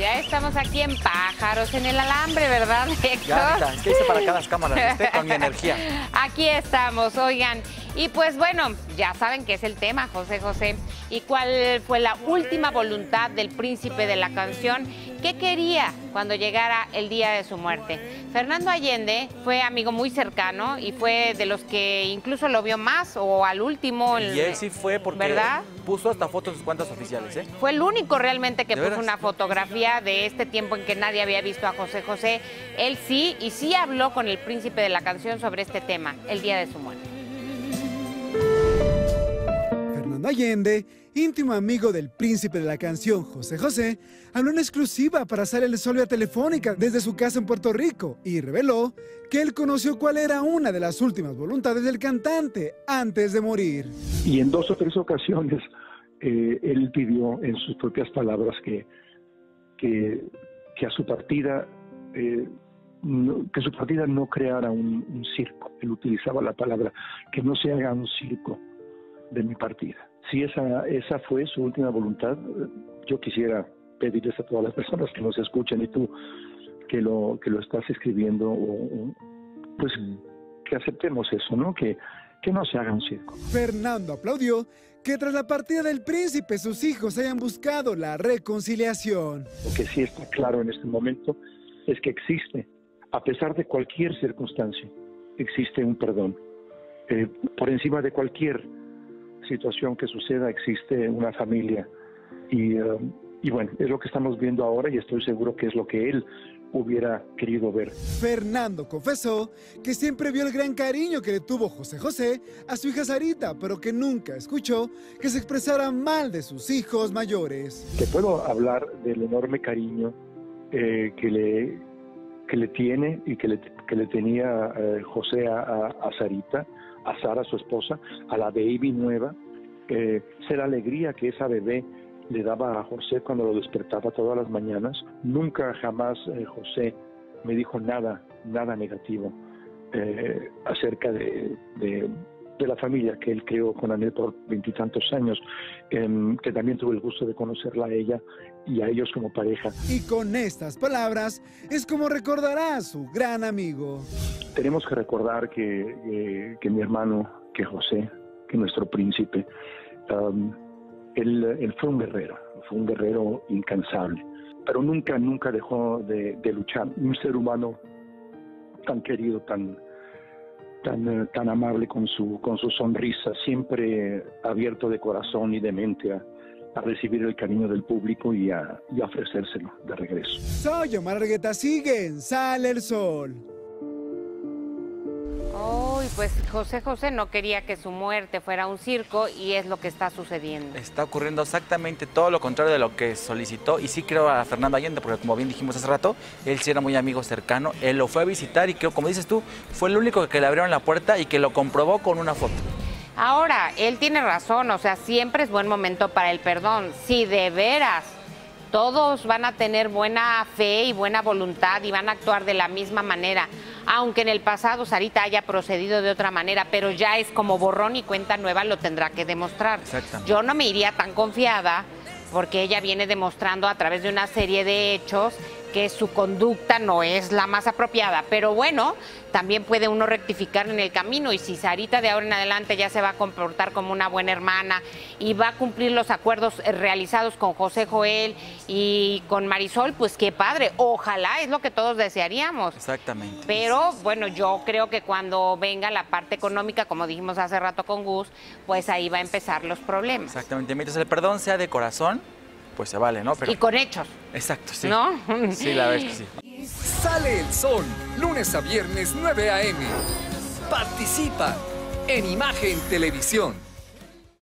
Ya estamos aquí en Pájaros, en el alambre, ¿verdad, Héctor? Ya, ¿qué hice para cada cámara? Esté con mi energía. Aquí estamos, oigan. Y pues bueno, ya saben qué es el tema, José José. ¿Y cuál fue la última voluntad del príncipe de la canción? ¿Qué quería cuando llegara el día de su muerte? Fernando Allende fue amigo muy cercano y fue de los que incluso lo vio más o al último. Y él sí fue porque ¿verdad? Puso hasta fotos en sus cuentas oficiales, ¿eh? Fue el único realmente que ¿De puso una fotografía de este tiempo en que nadie había visto a José José. Él sí, y sí habló con el príncipe de la canción sobre este tema, el día de su muerte. Allende, íntimo amigo del príncipe de la canción José José, habló en exclusiva para Sale el Sol vía telefónica desde su casa en Puerto Rico y reveló que él conoció cuál era una de las últimas voluntades del cantante antes de morir. Y en dos o tres ocasiones eh, él pidió en sus propias palabras que, que, a su partida eh, no- que su partida no creara un circo. Él utilizaba la palabra que no se haga un circo de mi partida. Si esa, esa fue su última voluntad, yo quisiera pedirles a todas las personas que nos escuchan y tú que lo, que lo estás escribiendo, pues que aceptemos eso, ¿no? Que, que no se haga un circo. Fernando aplaudió que tras la partida del príncipe sus hijos hayan buscado la reconciliación. Lo que sí está claro en este momento es que existe, a pesar de cualquier circunstancia, existe un perdón. Eh, por encima de cualquier situación que suceda, existe una familia. Y, eh, y bueno, es lo que estamos viendo ahora y estoy seguro que es lo que él hubiera querido ver. Fernando confesó que siempre vio el gran cariño que le tuvo José José a su hija Sarita, pero que nunca escuchó que se expresara mal de sus hijos mayores. Te puedo hablar del enorme cariño eh, que, le, que le tiene y que le, que le tenía eh, José a, a- Sarita, a Sara, su esposa, a la baby nueva. Eh, la alegría que esa bebé le daba a José cuando lo despertaba todas las mañanas. Nunca jamás eh, José me dijo nada, nada negativo eh, acerca de, de- de la familia que él creó con Anel por veintitantos años, em, que también tuve el gusto de conocerla a ella y a ellos como pareja. Y con estas palabras es como recordará a su gran amigo. Tenemos que recordar que, que- que mi hermano, que José, que nuestro príncipe, um, él, él fue un guerrero, fue un guerrero incansable, pero nunca, nunca dejó de, de luchar. Un ser humano tan querido, tan, tan, eh, tan amable con su, con su sonrisa, siempre abierto de corazón y de mente a, a recibir el cariño del público y a, y a ofrecérselo de regreso. Soy Omar Argueta, sigue en Sale el Sol. Uy, pues José José no quería que su muerte fuera un circo y es lo que está sucediendo. Está ocurriendo exactamente todo lo contrario de lo que solicitó y sí creo a Fernando Allende, porque como bien dijimos hace rato, él sí era muy amigo cercano, él lo fue a visitar y creo, como dices tú, fue el único que le abrieron la puerta y que lo comprobó con una foto. Ahora, él tiene razón, o sea, siempre es buen momento para el perdón. Si de veras todos van a tener buena fe y buena voluntad y van a actuar de la misma manera, aunque en el pasado Sarita haya procedido de otra manera, pero ya es como borrón y cuenta nueva, lo tendrá que demostrar. Yo no me iría tan confiada porque ella viene demostrando a través de una serie de hechos que su conducta no es la más apropiada. Pero bueno, también puede uno rectificar en el camino y si Sarita de ahora en adelante ya se va a comportar como una buena hermana y va a cumplir los acuerdos eh, realizados con José Joel y con Marisol, pues qué padre. Ojalá es lo que todos desearíamos. Exactamente. Pero bueno, yo creo que cuando venga la parte económica, como dijimos hace rato con Gus, pues ahí va a empezar los problemas. Exactamente. Mientras el perdón sea de corazón, pues se vale, ¿no? Pero, Y con hechos, exacto, sí. ¿no? Sí, la verdad es que sí. Sale el sol, lunes a viernes 9 a.m. Participa en Imagen Televisión.